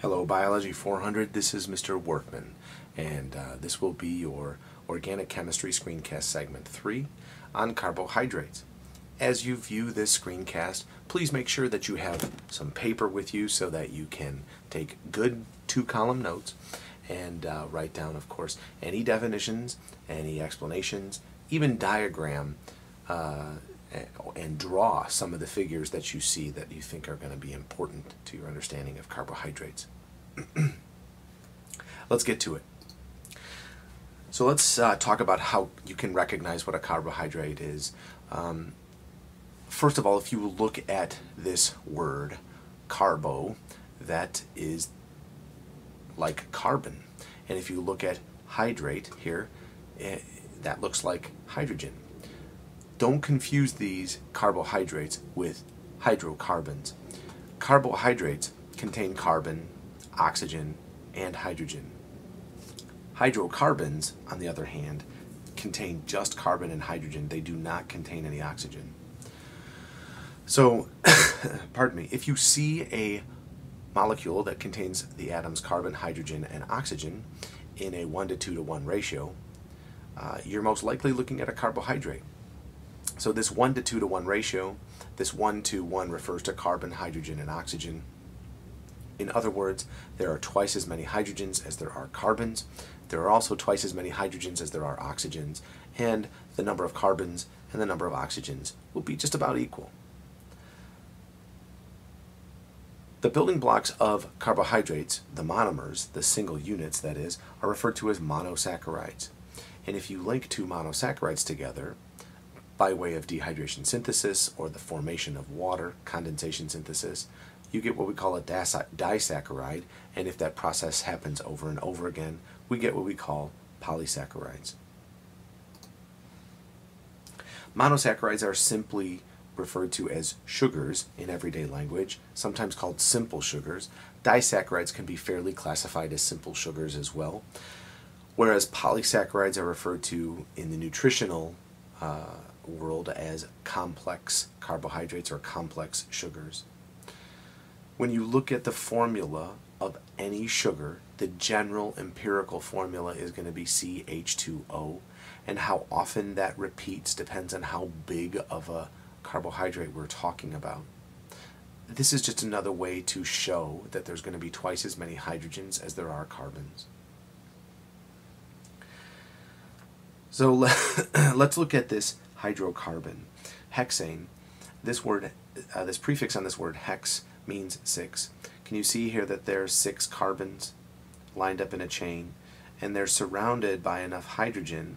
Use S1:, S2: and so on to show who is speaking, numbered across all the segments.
S1: Hello, Biology 400. This is Mr. Workman, and uh, this will be your Organic Chemistry Screencast Segment 3 on carbohydrates. As you view this screencast, please make sure that you have some paper with you so that you can take good two-column notes and uh, write down, of course, any definitions, any explanations, even diagram uh, and draw some of the figures that you see that you think are going to be important to your understanding of carbohydrates. let's get to it. So let's uh, talk about how you can recognize what a carbohydrate is. Um, first of all, if you look at this word, carbo, that is like carbon. And if you look at hydrate here, eh, that looks like hydrogen. Don't confuse these carbohydrates with hydrocarbons. Carbohydrates contain carbon, oxygen, and hydrogen. Hydrocarbons, on the other hand, contain just carbon and hydrogen. They do not contain any oxygen. So, pardon me, if you see a molecule that contains the atoms carbon, hydrogen, and oxygen in a 1 to 2 to 1 ratio, uh, you're most likely looking at a carbohydrate. So this 1 to 2 to 1 ratio, this 1 to 1 refers to carbon, hydrogen, and oxygen. In other words, there are twice as many hydrogens as there are carbons. There are also twice as many hydrogens as there are oxygens, and the number of carbons and the number of oxygens will be just about equal. The building blocks of carbohydrates, the monomers, the single units that is, are referred to as monosaccharides. And if you link two monosaccharides together, by way of dehydration synthesis or the formation of water, condensation synthesis, you get what we call a disaccharide, and if that process happens over and over again, we get what we call polysaccharides. Monosaccharides are simply referred to as sugars in everyday language, sometimes called simple sugars. Disaccharides can be fairly classified as simple sugars as well, whereas polysaccharides are referred to in the nutritional uh, world as complex carbohydrates or complex sugars. When you look at the formula of any sugar, the general empirical formula is going to be CH2O, and how often that repeats depends on how big of a carbohydrate we're talking about. This is just another way to show that there's going to be twice as many hydrogens as there are carbons. So let's look at this hydrocarbon. Hexane, this word, uh, this prefix on this word hex means six. Can you see here that there's six carbons lined up in a chain and they're surrounded by enough hydrogen.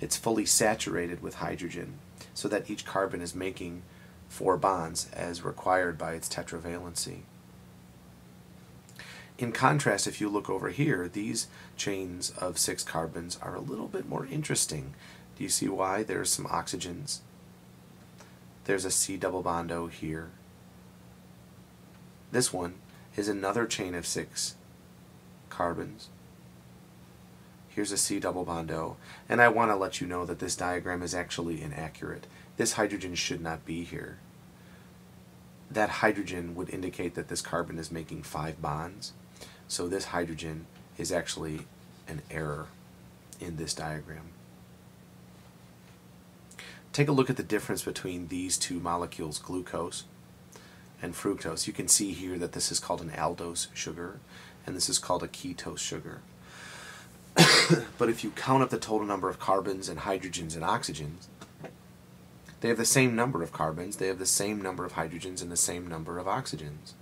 S1: It's fully saturated with hydrogen so that each carbon is making four bonds as required by its tetravalency. In contrast, if you look over here, these chains of six carbons are a little bit more interesting. Do you see why? There's some oxygens. There's a C double bond O here. This one is another chain of six carbons. Here's a C double bond O. And I want to let you know that this diagram is actually inaccurate. This hydrogen should not be here. That hydrogen would indicate that this carbon is making five bonds. So this hydrogen is actually an error in this diagram. Take a look at the difference between these two molecules, glucose and fructose. You can see here that this is called an aldose sugar and this is called a ketose sugar. but if you count up the total number of carbons and hydrogens and oxygens, they have the same number of carbons, they have the same number of hydrogens, and the same number of oxygens.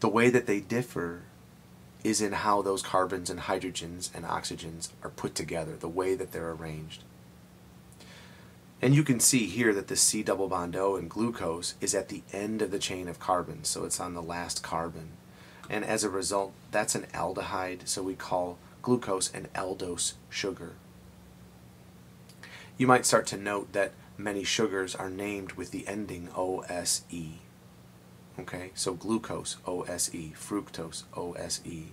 S1: The way that they differ is in how those carbons and hydrogens and oxygens are put together, the way that they're arranged. And you can see here that the C double bond O in glucose is at the end of the chain of carbons, so it's on the last carbon. And as a result, that's an aldehyde, so we call glucose an aldose sugar. You might start to note that many sugars are named with the ending OSE. Okay, so glucose, OSE, fructose, OSE.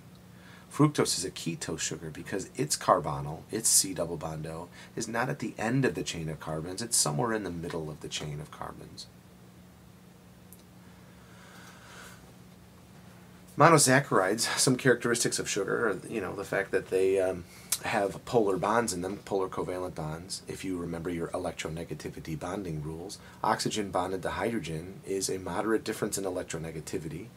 S1: Fructose is a ketose sugar because its carbonyl, its C double bond O, is not at the end of the chain of carbons, it's somewhere in the middle of the chain of carbons. Monosaccharides, some characteristics of sugar, are, you know, the fact that they um, have polar bonds in them, polar covalent bonds. If you remember your electronegativity bonding rules, oxygen bonded to hydrogen is a moderate difference in electronegativity.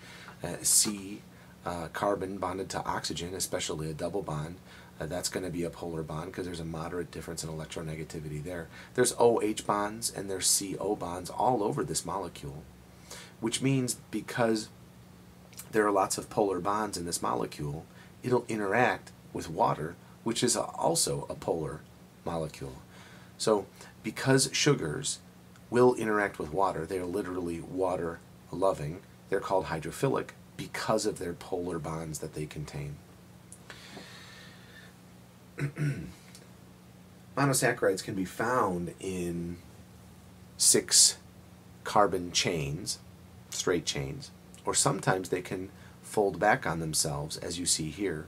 S1: Uh, C, uh, carbon bonded to oxygen, especially a double bond, uh, that's going to be a polar bond because there's a moderate difference in electronegativity there. There's OH bonds and there's CO bonds all over this molecule, which means because there are lots of polar bonds in this molecule, it'll interact with water, which is a, also a polar molecule. So because sugars will interact with water, they are literally water loving, they're called hydrophilic because of their polar bonds that they contain. Monosaccharides can be found in six carbon chains, straight chains, or sometimes they can fold back on themselves, as you see here,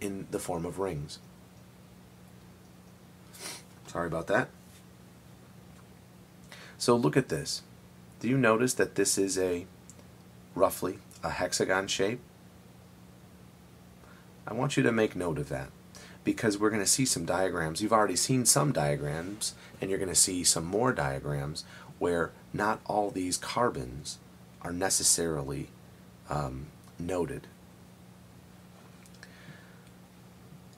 S1: in the form of rings. Sorry about that. So look at this. Do you notice that this is a roughly a hexagon shape? I want you to make note of that because we're going to see some diagrams. You've already seen some diagrams and you're going to see some more diagrams where not all these carbons are necessarily um, noted.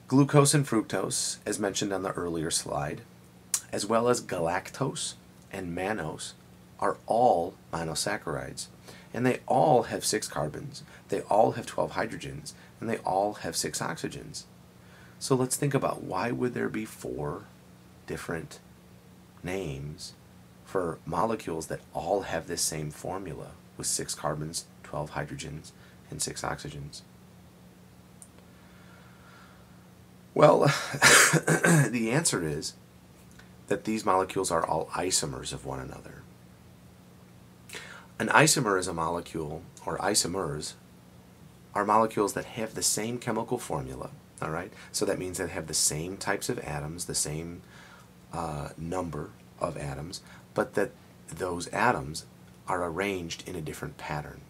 S1: Glucose and fructose, as mentioned on the earlier slide, as well as galactose and mannose, are all monosaccharides. And they all have six carbons, they all have 12 hydrogens, and they all have six oxygens. So let's think about why would there be four different names for molecules that all have this same formula with six carbons, 12 hydrogens, and six oxygens? Well, the answer is that these molecules are all isomers of one another. An isomer is a molecule, or isomers, are molecules that have the same chemical formula, all right? So that means they have the same types of atoms, the same uh, number of atoms, but that those atoms are arranged in a different pattern.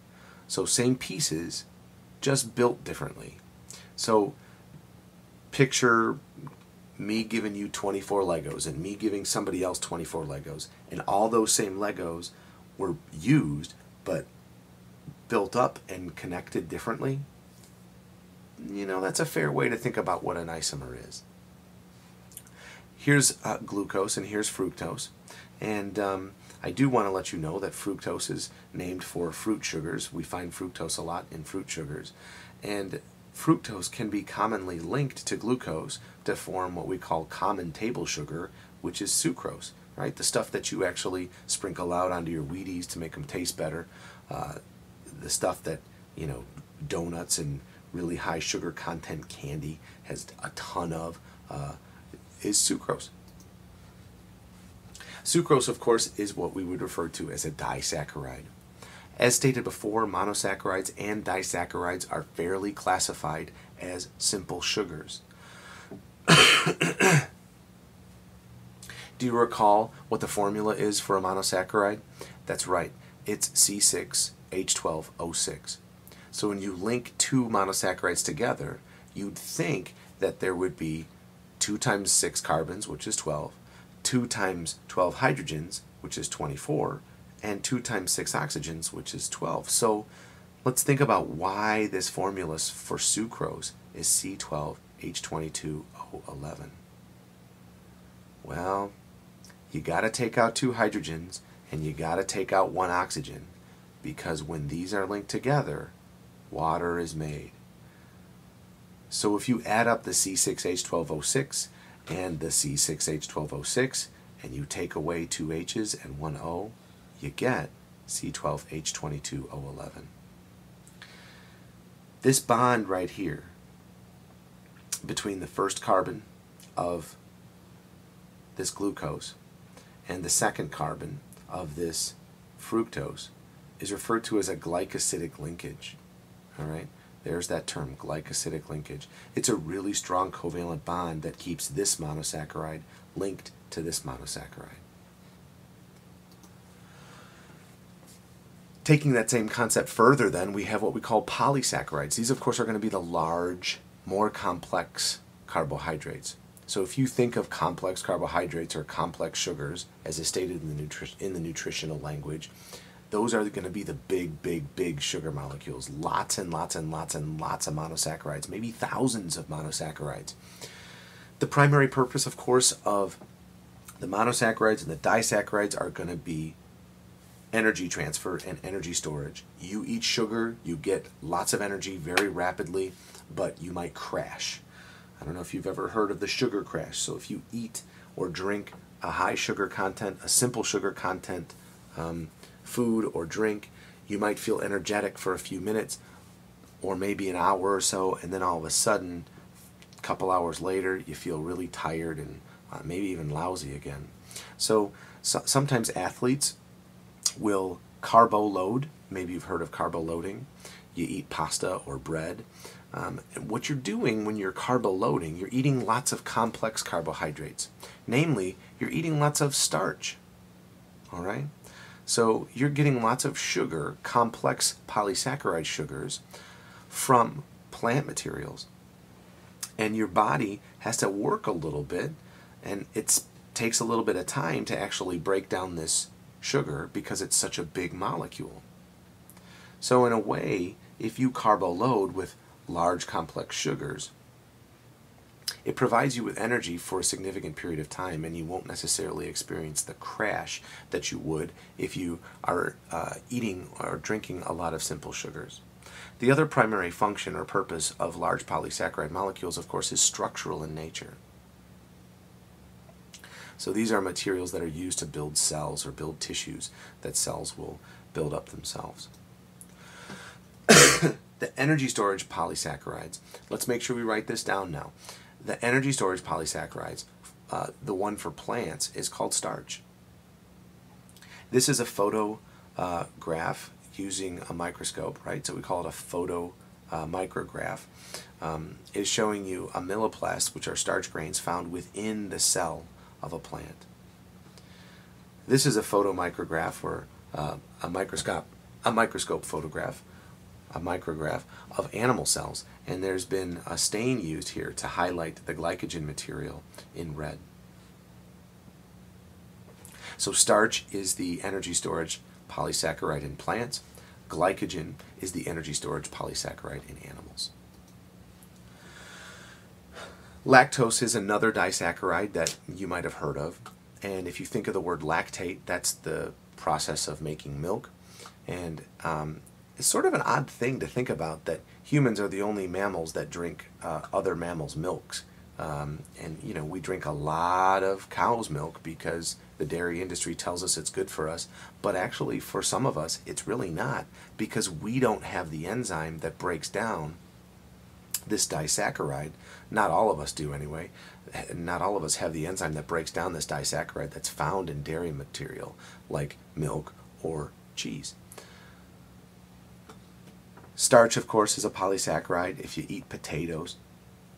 S1: So same pieces, just built differently. So picture me giving you 24 Legos and me giving somebody else 24 Legos, and all those same Legos were used, but built up and connected differently, you know, that's a fair way to think about what an isomer is. Here's uh, glucose and here's fructose. And um, I do want to let you know that fructose is named for fruit sugars. We find fructose a lot in fruit sugars. And fructose can be commonly linked to glucose to form what we call common table sugar, which is sucrose, right? The stuff that you actually sprinkle out onto your Wheaties to make them taste better. Uh, the stuff that you know donuts and really high sugar content candy has a ton of uh, is sucrose. Sucrose, of course, is what we would refer to as a disaccharide. As stated before, monosaccharides and disaccharides are fairly classified as simple sugars. Do you recall what the formula is for a monosaccharide? That's right, it's C6 H12O6. So when you link two monosaccharides together, you'd think that there would be 2 times 6 carbons, which is 12, 2 times 12 hydrogens, which is 24, and 2 times 6 oxygens, which is 12. So let's think about why this formula for sucrose is C12H22O11. Well, you got to take out two hydrogens and you got to take out one oxygen because when these are linked together, water is made. So if you add up the C6H12O6 and the C6H12O6 and you take away two H's and one O, you get C12H22O11. This bond right here between the first carbon of this glucose and the second carbon of this fructose is referred to as a glycosidic linkage. All right, there's that term, glycosidic linkage. It's a really strong covalent bond that keeps this monosaccharide linked to this monosaccharide. Taking that same concept further, then, we have what we call polysaccharides. These, of course, are going to be the large, more complex carbohydrates. So if you think of complex carbohydrates or complex sugars, as is stated in the, nutri- in the nutritional language, those are going to be the big, big, big sugar molecules. Lots and lots and lots and lots of monosaccharides, maybe thousands of monosaccharides. The primary purpose, of course, of the monosaccharides and the disaccharides are going to be energy transfer and energy storage. You eat sugar, you get lots of energy very rapidly, but you might crash. I don't know if you've ever heard of the sugar crash. So if you eat or drink a high sugar content, a simple sugar content um, food or drink, you might feel energetic for a few minutes or maybe an hour or so, and then all of a sudden, a couple hours later, you feel really tired and uh, maybe even lousy again. So, so sometimes athletes will carbo load. Maybe you've heard of carbo loading. You eat pasta or bread. Um, what you're doing when you're carbo loading, you're eating lots of complex carbohydrates. Namely, you're eating lots of starch. All right? So you're getting lots of sugar, complex polysaccharide sugars, from plant materials. And your body has to work a little bit, and it takes a little bit of time to actually break down this sugar because it's such a big molecule. So, in a way, if you carbo load with large complex sugars, it provides you with energy for a significant period of time, and you won't necessarily experience the crash that you would if you are uh, eating or drinking a lot of simple sugars. The other primary function or purpose of large polysaccharide molecules, of course, is structural in nature. So these are materials that are used to build cells or build tissues that cells will build up themselves. the energy storage polysaccharides. Let's make sure we write this down now. The energy storage polysaccharides, uh, the one for plants, is called starch. This is a photograph uh, using a microscope, right? So we call it a photo uh, micrograph. Um, is showing you amyloplasts, which are starch grains found within the cell of a plant. This is a photomicrograph or uh, a microscope, a microscope photograph, a micrograph of animal cells, and there's been a stain used here to highlight the glycogen material in red. So starch is the energy storage polysaccharide in plants. Glycogen is the energy storage polysaccharide in animals. Lactose is another disaccharide that you might have heard of. And if you think of the word lactate, that's the process of making milk. And um, it's sort of an odd thing to think about that humans are the only mammals that drink uh, other mammals' milks. Um, and, you know, we drink a lot of cow's milk because the dairy industry tells us it's good for us. But actually, for some of us, it's really not because we don't have the enzyme that breaks down this disaccharide. Not all of us do anyway. Not all of us have the enzyme that breaks down this disaccharide that's found in dairy material like milk or cheese. Starch, of course, is a polysaccharide. If you eat potatoes,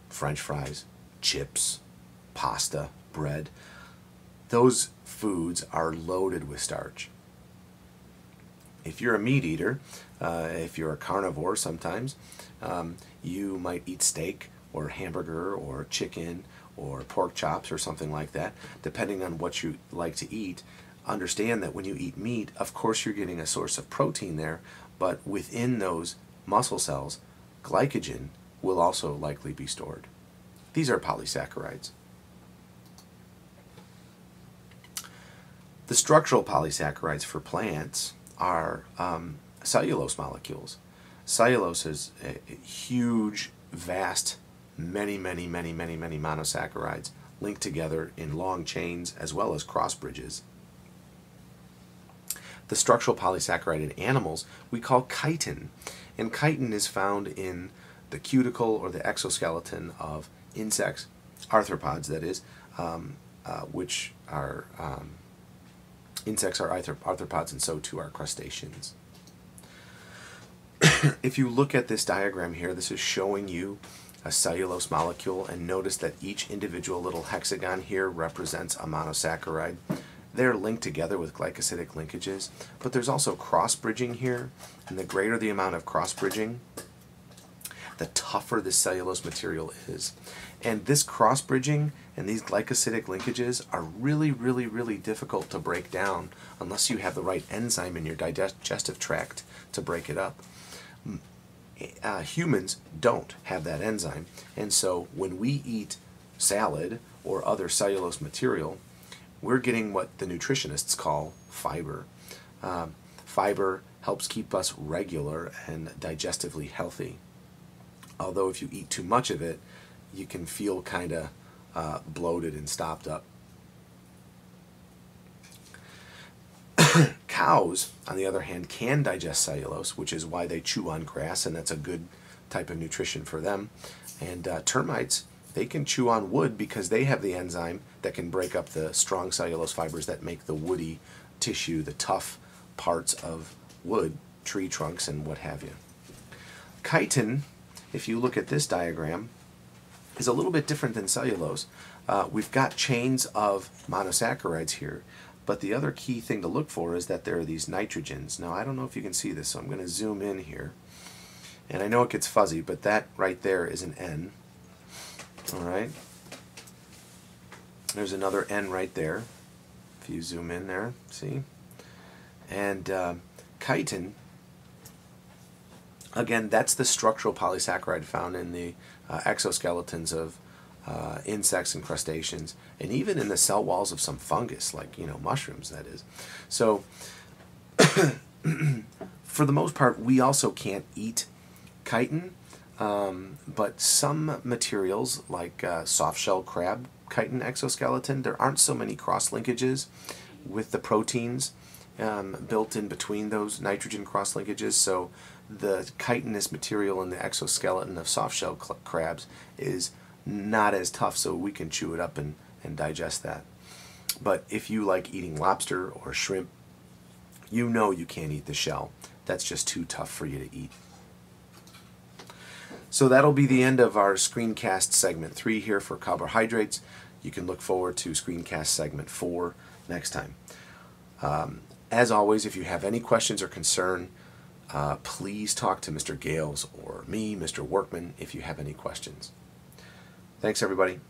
S1: french fries, chips, pasta, bread, those foods are loaded with starch. If you're a meat eater, uh, if you're a carnivore sometimes, um, you might eat steak or hamburger or chicken or pork chops or something like that, depending on what you like to eat. Understand that when you eat meat, of course, you're getting a source of protein there, but within those muscle cells, glycogen will also likely be stored. These are polysaccharides. The structural polysaccharides for plants are um, cellulose molecules. Cellulose is a huge, vast, many, many, many, many, many monosaccharides linked together in long chains as well as cross bridges. The structural polysaccharide in animals we call chitin, and chitin is found in the cuticle or the exoskeleton of insects, arthropods that is, um, uh, which are um, insects are arthropods and so too are crustaceans. if you look at this diagram here, this is showing you a cellulose molecule and notice that each individual little hexagon here represents a monosaccharide. They're linked together with glycosidic linkages, but there's also cross bridging here, and the greater the amount of cross bridging, the tougher the cellulose material is. And this cross bridging and these glycosidic linkages are really, really, really difficult to break down unless you have the right enzyme in your digestive tract to break it up. Uh, humans don't have that enzyme, and so when we eat salad or other cellulose material, we're getting what the nutritionists call fiber. Um, fiber helps keep us regular and digestively healthy. Although, if you eat too much of it, you can feel kind of uh, bloated and stopped up. Cows, on the other hand, can digest cellulose, which is why they chew on grass, and that's a good type of nutrition for them. And uh, termites, they can chew on wood because they have the enzyme that can break up the strong cellulose fibers that make the woody tissue, the tough parts of wood, tree trunks, and what have you. Chitin, if you look at this diagram, is a little bit different than cellulose. Uh, we've got chains of monosaccharides here, but the other key thing to look for is that there are these nitrogens. Now, I don't know if you can see this, so I'm going to zoom in here. And I know it gets fuzzy, but that right there is an N. All right. There's another N right there. If you zoom in there, see? And uh, chitin Again, that's the structural polysaccharide found in the uh, exoskeletons of uh, insects and crustaceans, and even in the cell walls of some fungus, like you know mushrooms. That is. So, for the most part, we also can't eat chitin, um, but some materials like uh, soft shell crab chitin exoskeleton, there aren't so many cross linkages with the proteins um, built in between those nitrogen cross linkages. So the chitinous material in the exoskeleton of softshell crabs is not as tough, so we can chew it up and, and digest that. But if you like eating lobster or shrimp, you know you can't eat the shell. That's just too tough for you to eat. So that'll be the end of our screencast segment 3 here for carbohydrates. You can look forward to screencast segment 4 next time. Um, as always, if you have any questions or concern, uh, please talk to Mr. Gales or me, Mr. Workman, if you have any questions. Thanks, everybody.